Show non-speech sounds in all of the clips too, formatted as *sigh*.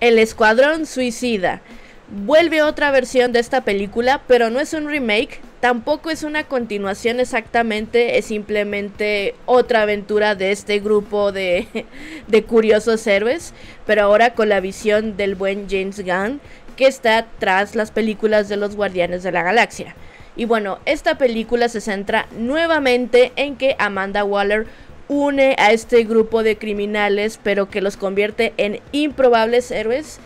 El Escuadrón Suicida. Vuelve otra versión de esta película, pero no es un remake, tampoco es una continuación exactamente, es simplemente otra aventura de este grupo de, *laughs* de curiosos héroes, pero ahora con la visión del buen James Gunn, que está tras las películas de los Guardianes de la Galaxia. Y bueno, esta película se centra nuevamente en que Amanda Waller une a este grupo de criminales, pero que los convierte en improbables héroes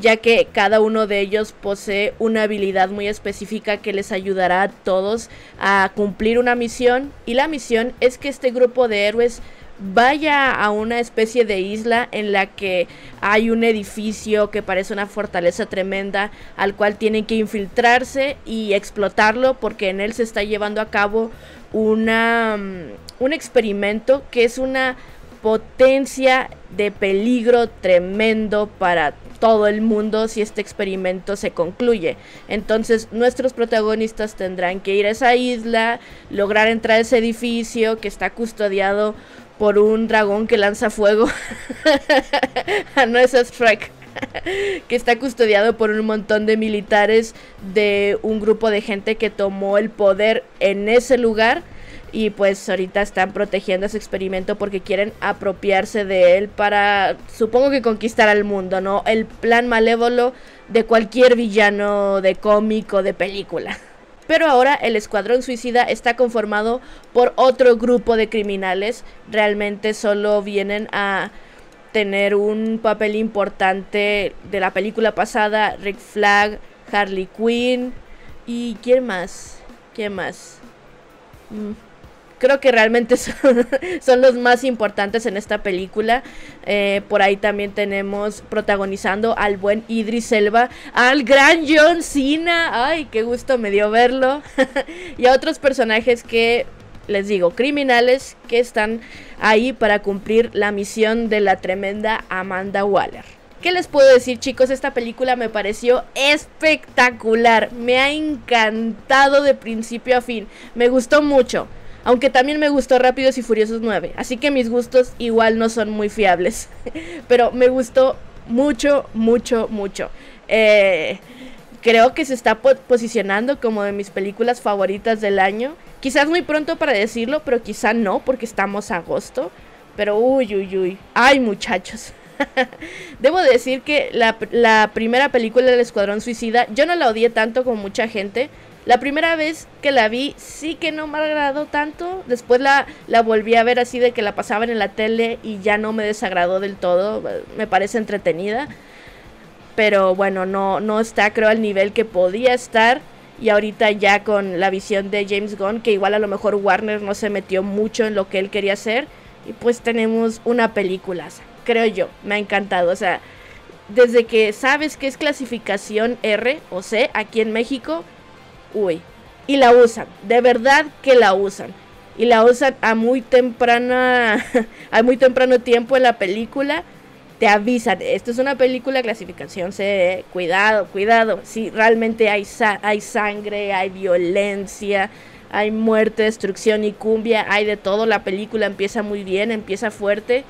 ya que cada uno de ellos posee una habilidad muy específica que les ayudará a todos a cumplir una misión. Y la misión es que este grupo de héroes vaya a una especie de isla en la que hay un edificio que parece una fortaleza tremenda al cual tienen que infiltrarse y explotarlo porque en él se está llevando a cabo una, mm, un experimento que es una potencia de peligro tremendo para todo el mundo si este experimento se concluye. Entonces nuestros protagonistas tendrán que ir a esa isla, lograr entrar a ese edificio que está custodiado por un dragón que lanza fuego. *laughs* no es Shrek. *laughs* que está custodiado por un montón de militares de un grupo de gente que tomó el poder en ese lugar y pues ahorita están protegiendo ese experimento porque quieren apropiarse de él para, supongo que conquistar al mundo, ¿no? El plan malévolo de cualquier villano de cómic o de película. Pero ahora el Escuadrón Suicida está conformado por otro grupo de criminales. Realmente solo vienen a tener un papel importante de la película pasada. Rick Flag, Harley Quinn y ¿quién más? ¿Quién más? Mm creo que realmente *laughs* son, los más importantes en esta película. Eh, por ahí también tenemos protagonizando al buen Idris Elba, al gran John Cena, ay, qué gusto me dio verlo, *laughs* y a otros personajes que, les digo, criminales que están ahí para cumplir la misión de la tremenda Amanda Waller. ¿Qué les puedo decir chicos? Esta película me pareció espectacular. Me ha encantado de principio a fin. Me gustó mucho. Aunque también me gustó Rápidos y Furiosos 9. Así que mis gustos igual no son muy fiables. *laughs* Pero me gustó mucho, mucho, mucho. Eh, creo que se está posicionando como de mis películas favoritas del año. Quizás muy pronto para decirlo, pero quizá no, porque estamos a agosto. Pero uy, uy, uy. Ay, muchachos. *laughs* Debo decir que la, primera película del Escuadrón Suicida, yo no la odié tanto como mucha gente. La primera vez que la vi sí que no me agradó tanto. Después la, la volví a ver así de que la pasaban en la tele y ya no me desagradó del todo. Me parece entretenida. Pero bueno, no, no está creo al nivel que podía estar. Y ahorita ya con la visión de James Gunn, que igual a lo mejor Warner no se metió mucho en lo que él quería hacer. Y pues tenemos una película, creo yo. Me ha encantado. O sea, desde que sabes que es clasificación R o C aquí en México uy. Y la usan, de verdad que la usan. Y la usan a muy temprana, *laughs* a muy temprano tiempo en la película. Te avisan, esto es una película clasificación C, cuidado, cuidado. Si realmente hay, hay sangre, hay violencia, hay muerte, destrucción y cumbia, hay de todo. La película empieza muy bien, empieza fuerte.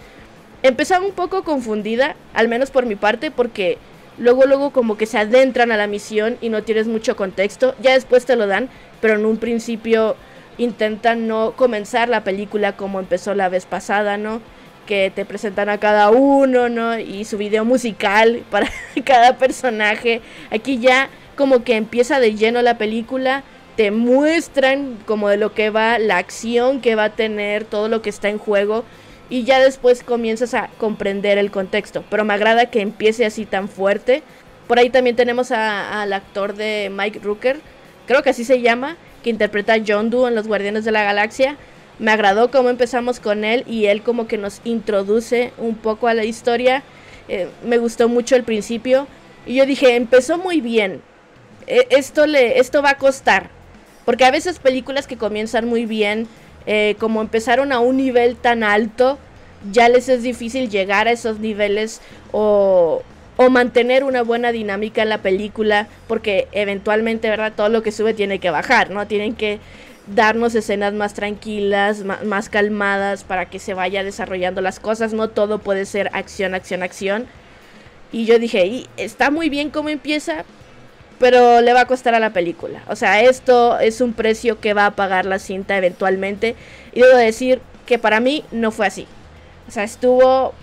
Empezaba un poco confundida, al menos por mi parte, porque luego luego como que se adentran a la misión y no tienes mucho contexto, ya después te lo dan, pero en un principio intentan no comenzar la película como empezó la vez pasada, ¿no? Que te presentan a cada uno, ¿no? Y su video musical *laughs* para cada personaje. Aquí ya como que empieza de lleno la película, te muestran como de lo que va, la acción que va a tener, todo lo que está en juego y ya después comienzas a comprender el contexto. Pero me agrada que empiece así tan fuerte. Por ahí también tenemos al actor de Mike Rooker, creo que así se llama, que interpreta a John Doe en Los Guardianes de la Galaxia. Me agradó cómo empezamos con él y él como que nos introduce un poco a la historia. Eh, me gustó mucho el principio y yo dije, empezó muy bien. E, esto, le, esto va a costar. Porque a veces películas que comienzan muy bien eh, como empezaron a un nivel tan alto, ya les es difícil llegar a esos niveles o, o mantener una buena dinámica en la película, porque eventualmente, ¿verdad? Todo lo que sube tiene que bajar, ¿no? Tienen que darnos escenas más tranquilas, más, calmadas para que se vaya desarrollando las cosas, no todo puede ser acción, acción, acción. Y yo dije, está muy bien cómo empieza, pero le va a costar a la película. O sea, esto es un precio que va a pagar la cinta eventualmente. Y debo decir que para mí no fue así. O sea, estuvo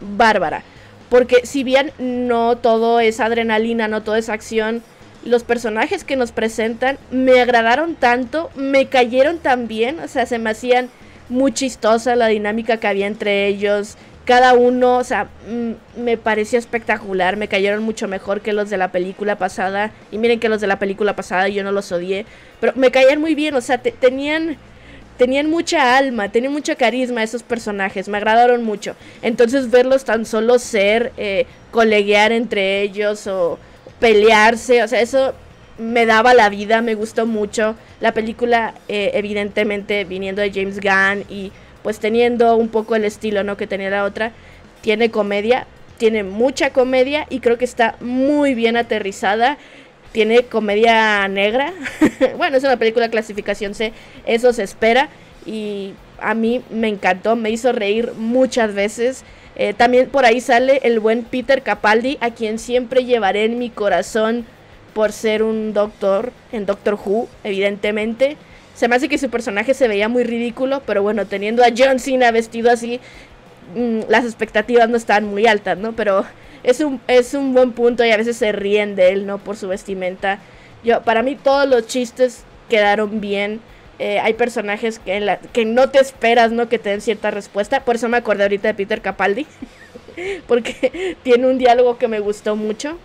bárbara. Porque si bien no todo es adrenalina, no todo es acción, los personajes que nos presentan me agradaron tanto, me cayeron tan bien, o sea, se me hacían muy chistosa la dinámica que había entre ellos. Cada uno, o sea, mm, me pareció espectacular, me cayeron mucho mejor que los de la película pasada. Y miren que los de la película pasada yo no los odié, pero me caían muy bien, o sea, tenían tenían mucha alma, tenían mucho carisma esos personajes, me agradaron mucho. Entonces verlos tan solo ser, eh, entre ellos o pelearse, o sea, eso me daba la vida, me gustó mucho. La película, eh, evidentemente, viniendo de James Gunn y pues teniendo un poco el estilo ¿no? que tenía la otra, tiene comedia, tiene mucha comedia y creo que está muy bien aterrizada tiene comedia negra. *laughs* bueno, es una película clasificación C, eso se espera. Y a mí me encantó, me hizo reír muchas veces. Eh, también por ahí sale el buen Peter Capaldi, a quien siempre llevaré en mi corazón por ser un doctor en Doctor Who, evidentemente. Se me hace que su personaje se veía muy ridículo, pero bueno, teniendo a John Cena vestido así, mm, las expectativas no estaban muy altas, ¿no? Pero es un, es un buen punto y a veces se ríen de él, ¿no? Por su vestimenta. Yo, para mí todos los chistes quedaron bien. Eh, hay personajes que, que no te esperas, ¿no? Que te den cierta respuesta. Por eso me acordé ahorita de Peter Capaldi. *laughs* porque tiene un diálogo que me gustó mucho.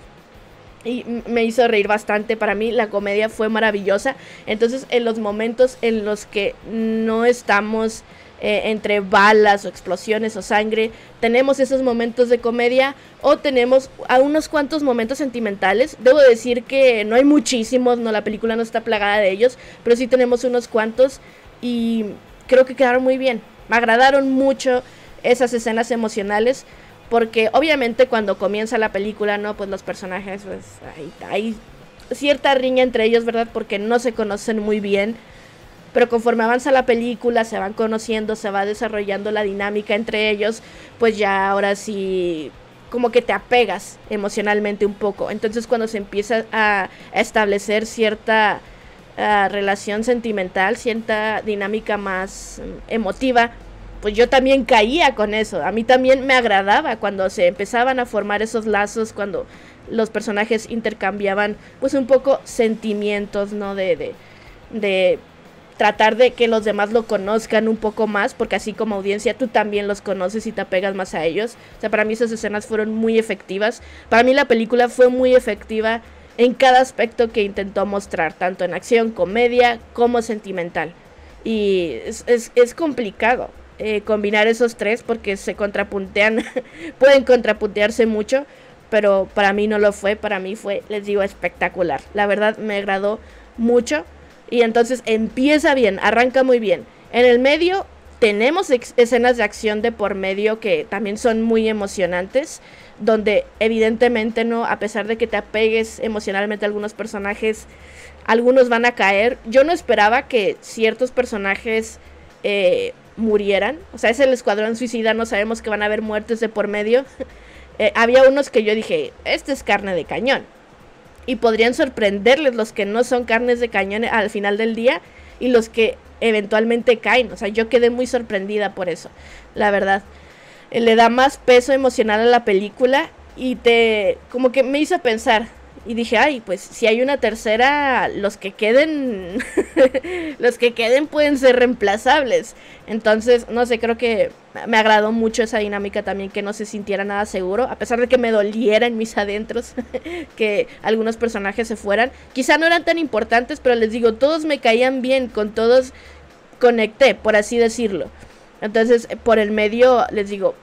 Y me hizo reír bastante. Para mí la comedia fue maravillosa. Entonces en los momentos en los que no estamos eh, entre balas o explosiones o sangre. Tenemos esos momentos de comedia o tenemos a unos cuantos momentos sentimentales. Debo decir que no hay muchísimos, no la película no está plagada de ellos, pero sí tenemos unos cuantos y creo que quedaron muy bien. Me agradaron mucho esas escenas emocionales porque obviamente cuando comienza la película, no, pues los personajes pues hay, hay cierta riña entre ellos, ¿verdad? Porque no se conocen muy bien pero conforme avanza la película, se van conociendo, se va desarrollando la dinámica entre ellos, pues ya ahora sí como que te apegas emocionalmente un poco. Entonces cuando se empieza a establecer cierta ah, relación sentimental, cierta dinámica más mm, emotiva, pues yo también caía con eso. A mí también me agradaba cuando se empezaban a formar esos lazos, cuando los personajes intercambiaban pues un poco sentimientos, ¿no? De, de, de tratar de que los demás lo conozcan un poco más, porque así como audiencia tú también los conoces y te apegas más a ellos. O sea, para mí esas escenas fueron muy efectivas. Para mí la película fue muy efectiva en cada aspecto que intentó mostrar, tanto en acción, comedia, como sentimental. Y es, es, complicado eh, combinar esos tres porque se contrapuntean, *laughs* pueden contrapuntearse mucho, pero para mí no lo fue, para mí fue, les digo, espectacular. La verdad me agradó mucho. Y entonces empieza bien, arranca muy bien. En el medio tenemos escenas de acción de por medio que también son muy emocionantes, donde evidentemente no, a pesar de que te apegues emocionalmente a algunos personajes, algunos van a caer. Yo no esperaba que ciertos personajes eh, murieran, o sea, es el escuadrón suicida, no sabemos que van a haber muertes de por medio. *laughs* Eh, había unos que yo dije, este es carne de cañón y podrían sorprenderles los que no son carnes de cañón al final del día y los que eventualmente caen. O sea, yo quedé muy sorprendida por eso, la verdad. Eh, le da más peso emocional a la película y te como que me hizo pensar, y dije, ay, pues si hay una tercera, los que queden, *laughs* los que queden pueden ser reemplazables. Entonces, no sé, creo que me agradó mucho esa dinámica también, que no se sintiera nada seguro, a pesar de que me doliera en mis adentros *laughs* que algunos personajes se fueran. Quizá no eran tan importantes, pero les digo, todos me caían bien, con todos conecté, por así decirlo. Entonces, por el medio, les digo,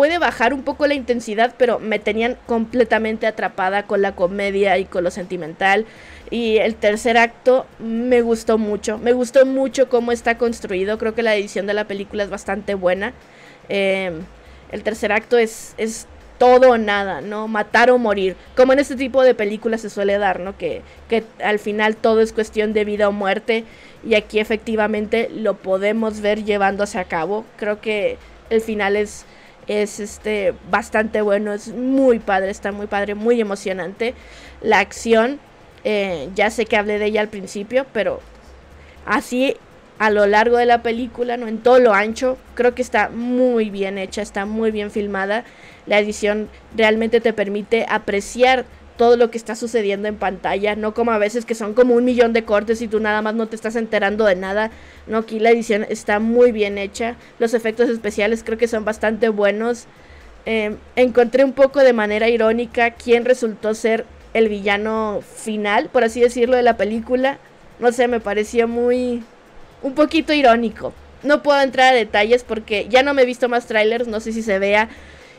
puede bajar un poco la intensidad, pero me tenían completamente atrapada con la comedia y con lo sentimental. Y el tercer acto me gustó mucho, me gustó mucho cómo está construido, creo que la edición de la película es bastante buena. Em, el tercer acto es, es todo o nada, ¿no? Matar o morir. Como en este tipo de películas se suele dar, ¿no? Que, que al final todo es cuestión de vida o muerte. Y aquí efectivamente lo podemos ver llevándose a cabo. Creo que el final es es este bastante bueno, es muy padre, está muy padre, muy emocionante. La acción, eh, ya sé que hablé de ella al principio, pero así a lo largo de la película, no en todo lo ancho, creo que está muy bien hecha, está muy bien filmada. La edición realmente te permite apreciar todo lo que está sucediendo en pantalla, no como a veces que son como un millón de cortes y tú nada más no te estás enterando de nada. No, aquí la edición está muy bien hecha, los efectos especiales creo que son bastante buenos. Em, encontré un poco de manera irónica quién resultó ser el villano final, por así decirlo, de la película. No sé, me pareció muy... un poquito irónico. No puedo entrar a detalles porque ya no me he visto más trailers, no sé si se vea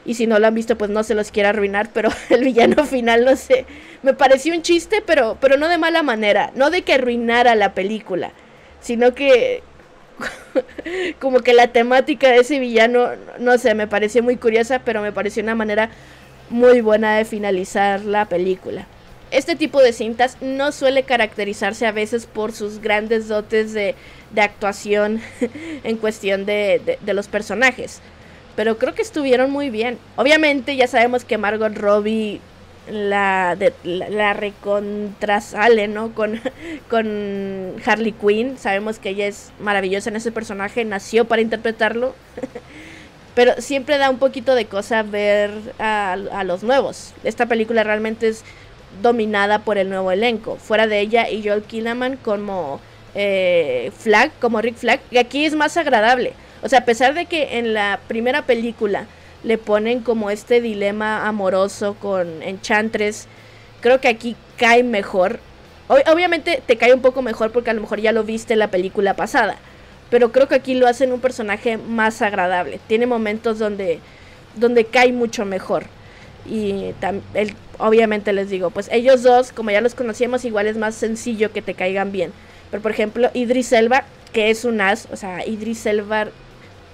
y si no lo han visto, pues no se los quiero arruinar. Pero *laughs* el villano final, no sé. Me pareció un chiste, pero, pero no de mala manera. No de que arruinara la película. Sino que. *laughs* como que la temática de ese villano, no sé, me pareció muy curiosa, pero me pareció una manera muy buena de finalizar la película. Este tipo de cintas no suele caracterizarse a veces por sus grandes dotes de, de actuación *laughs* en cuestión de, de los personajes pero creo que estuvieron muy bien. Obviamente ya sabemos que Margot Robbie la, de, la, recontrasale, ¿no? Con, *laughs* con Harley Quinn. Sabemos que ella es maravillosa en ese personaje, nació para interpretarlo. *laughs* Pero siempre da un poquito de cosa ver a, a, los nuevos. Esta película realmente es dominada por el nuevo elenco. Fuera de ella y Joel Kinnaman como eh, Flag, como Rick Flag. Y aquí es más agradable. O sea, a pesar de que en la primera película le ponen como este dilema amoroso con Enchantress, creo que aquí cae mejor. obviamente te cae un poco mejor porque a lo mejor ya lo viste en la película pasada. Pero creo que aquí lo hacen un personaje más agradable. Tiene momentos donde, donde cae mucho mejor. Y obviamente les digo, pues ellos dos, como ya los conocíamos, igual es más sencillo que te caigan bien. Pero por ejemplo, Idris Elba, que es un as, o sea, Idris Elba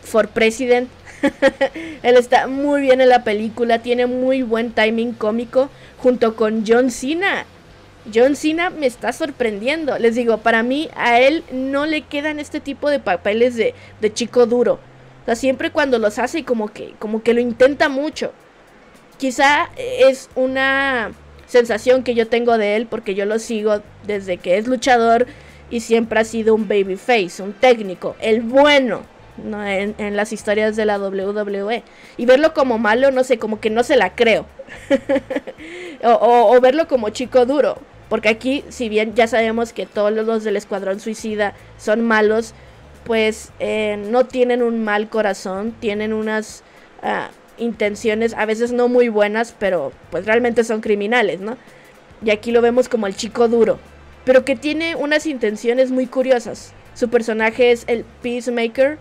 for President. *laughs* Él está muy bien en la película, tiene muy buen timing cómico junto con John Cena. John Cena me está sorprendiendo. Les digo, para mí a él no le quedan este tipo de papeles de, de chico duro. O sea, siempre cuando los hace como que, como que lo intenta mucho. Quizá es una sensación que yo tengo de él porque yo lo sigo desde que es luchador y siempre ha sido un babyface, un técnico, el bueno en, las historias de la WWE. Y verlo como malo, no sé, como que no se la creo. *laughs* o, verlo como chico duro. Porque aquí, si bien ya sabemos que todos los del Escuadrón Suicida son malos, pues eh, no tienen un mal corazón, tienen unas ah, intenciones a veces no muy buenas, pero pues realmente son criminales, ¿no? Y aquí lo vemos como el chico duro, pero que tiene unas intenciones muy curiosas. Su personaje es el Peacemaker,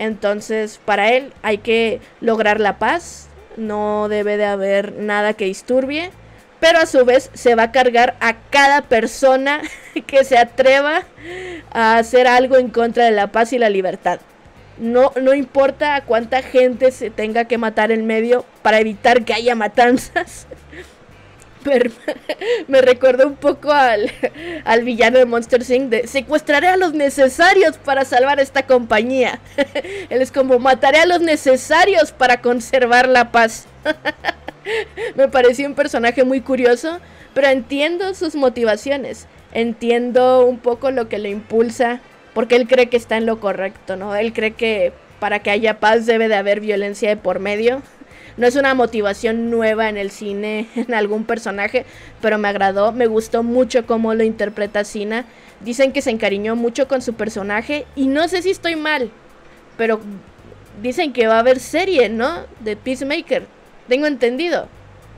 entonces, para él hay que lograr la paz, no debe de haber nada que disturbie, pero a su vez se va a cargar a cada persona *laughs* que se atreva a hacer algo en contra de la paz y la libertad. No, no importa a cuánta gente se tenga que matar en medio para evitar que haya matanzas. *laughs* *laughs* me recuerdo un poco al, al, villano de Monster Inc. de secuestraré a los necesarios para salvar esta compañía. *laughs* Él es como mataré a los necesarios para conservar la paz. *laughs* me pareció un personaje muy curioso, pero entiendo sus motivaciones. Entiendo un poco lo que le impulsa, porque él cree que está en lo correcto, ¿no? Él cree que para que haya paz debe de haber violencia de por medio no es una motivación nueva en el cine, *laughs* en algún personaje, pero me agradó, me gustó mucho cómo lo interpreta Cena. Dicen que se encariñó mucho con su personaje y no sé si estoy mal, pero dicen que va a haber serie, ¿no? De Peacemaker. Tengo entendido.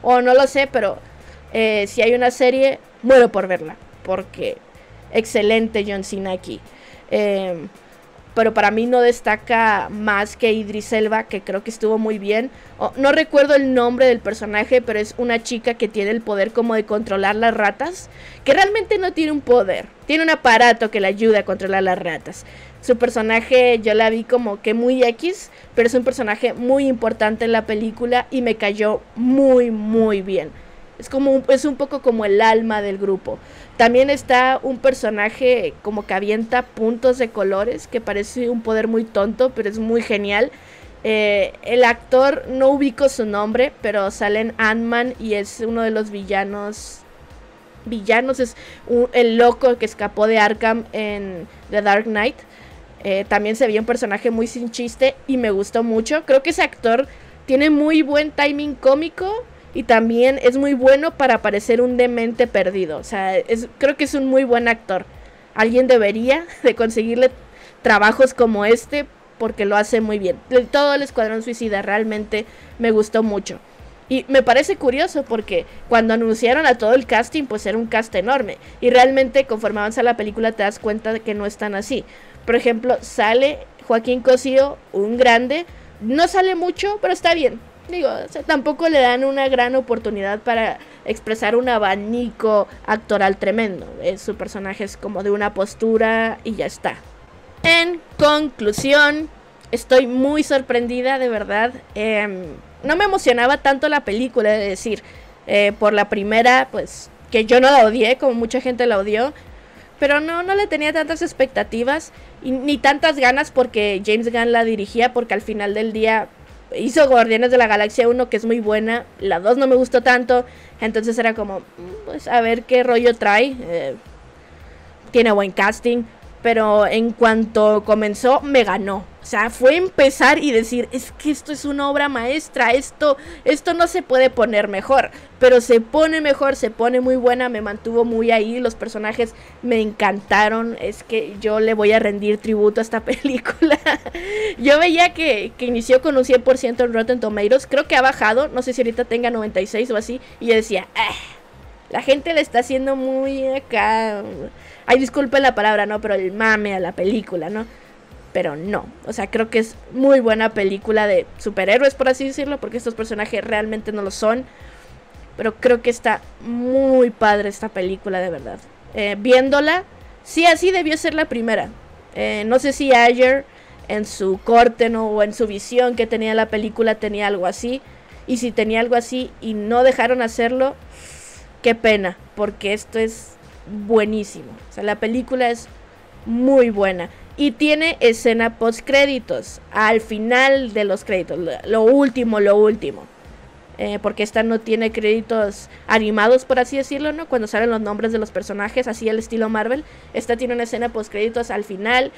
O no lo sé, pero eh, si hay una serie, muero por verla. Porque excelente John Cena aquí. Eh, pero para mí no destaca más que Idris Elba, que creo que estuvo muy bien. no recuerdo el nombre del personaje, pero es una chica que tiene el poder como de controlar las ratas, que realmente no tiene un poder, tiene un aparato que le ayuda a controlar las ratas. Su personaje yo la vi como que muy X, pero es un personaje muy importante en la película y me cayó muy muy bien. Es como es un poco como el alma del grupo. También está un personaje como que avienta puntos de colores, que parece un poder muy tonto, pero es muy genial. Eh, el actor no ubico su nombre, pero sale en Ant-Man y es uno de los villanos. Villanos es el loco que escapó de Arkham en The Dark Knight. Eh, también se veía un personaje muy sin chiste y me gustó mucho. Creo que ese actor tiene muy buen timing cómico y también es muy bueno para parecer un demente perdido. O sea, es, creo que es un muy buen actor. Alguien debería de conseguirle trabajos como este porque lo hace muy bien. Todo el Escuadrón Suicida realmente me gustó mucho. Y me parece curioso porque cuando anunciaron a todo el casting, pues era un cast enorme. Y realmente conforme avanza la película te das cuenta de que no están así. Por ejemplo, sale Joaquín Cosío, un grande. No sale mucho, pero está bien. Digo, tampoco le dan una gran oportunidad para expresar un abanico actoral tremendo. su personaje es como de una postura y ya está. En conclusión, estoy muy sorprendida, de verdad. Em, no me emocionaba tanto la película, de decir, eh, por la primera, pues, que yo no la odié, como mucha gente la odió. Pero no, no le tenía tantas expectativas ni tantas ganas porque James Gunn la dirigía, porque al final del día hizo Guardianes de la Galaxia 1, que es muy buena. La 2 no me gustó tanto. Entonces era como, mm, pues a ver qué rollo trae. Eh, tiene buen casting pero en cuanto comenzó me ganó. O sea, fue empezar y decir, es que esto es una obra maestra, esto, esto no se puede poner mejor, pero se pone mejor, se pone muy buena, me mantuvo muy ahí, los personajes me encantaron, es que yo le voy a rendir tributo a esta *laughs* película. yo veía que, que inició con un 100% en Rotten Tomatoes, creo que ha bajado, no sé si ahorita tenga 96 o así, y yo decía, ah, la gente le está haciendo muy acá Ay, disculpen la palabra, ¿no? Pero el mame a la película, ¿no? Pero no. O sea, creo que es muy buena película de superhéroes, por así decirlo, porque estos personajes realmente no lo son. Pero creo que está muy padre esta película, de verdad. Eh, viéndola, sí, así debió ser la primera. Eh, no sé si ayer en su corte ¿no? o en su visión que tenía la película tenía algo así. Y si tenía algo así y no dejaron hacerlo, qué pena, porque esto es buenísimo. O sea, la película es muy buena. Y tiene escena post créditos. Al final de los créditos. Lo último, lo último. Eh, porque esta no tiene créditos animados, por así decirlo, ¿no? Cuando salen los nombres de los personajes, así al estilo Marvel. Esta tiene una escena post créditos al final.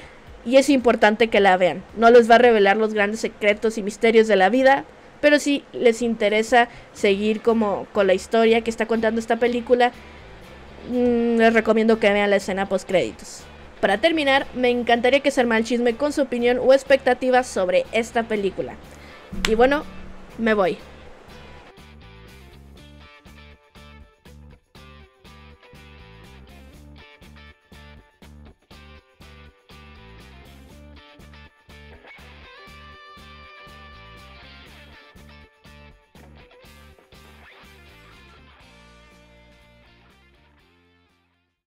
Y es importante que la vean. No les va a revelar los grandes secretos y misterios de la vida. Pero si les interesa seguir como con la historia que está contando esta película, Mm, les recomiendo que vean la escena post créditos. Para terminar, me encantaría que se arma el chisme con su opinión o expectativas sobre esta película. Y bueno, me voy.